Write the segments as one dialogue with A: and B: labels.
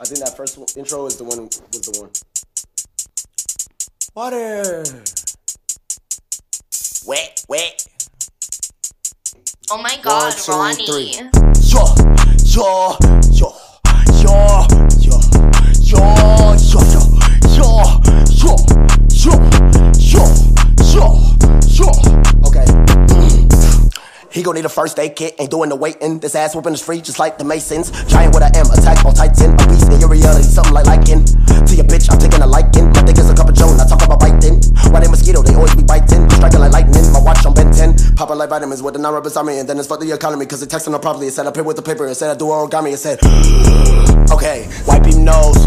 A: I think that first one- intro is the one was the one.
B: Water. Wet, wet.
C: Oh my god,
B: two,
C: Ronnie.
B: three. Yo, yo, yo, yo, yo, yo, yo, yo, yo, yo, yo, yo, yo. Okay. He gon' need a first aid kit, ain't doing the waiting. This ass whooping is free, just like the Masons. Giant with a M, attack on Titan. A 10. Popping like vitamins with the non rubber me, and then it's fuck the economy, cause it texting her properly. It said I pay with the paper, it said I do origami, it said, okay, wipe him nose,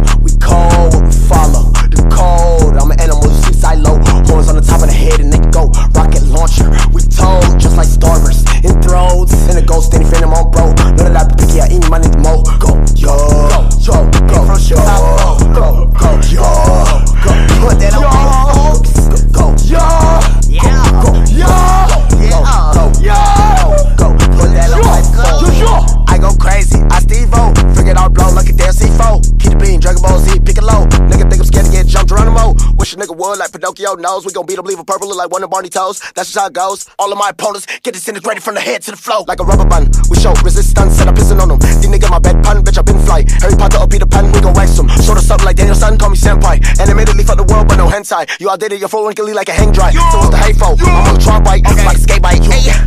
B: nigga would like Pinocchio knows. We gon' beat him, leave him purple, look like one of Barney toes. That's just how it goes. All of my opponents get disintegrated from the head to the flow. Like a rubber band, we show resistance, set up pissing on them. These niggas my bed pan, bitch, I been fly. Harry Potter or Peter Pan, we gon' wax them. Sort of something like Daniel-san, call me senpai. Animatedly fuck the world, but no hentai. You outdated your phone, wrinkly like a hang dry. So what's the hay for? I'm on the tron bike, like a skate bike. Hey.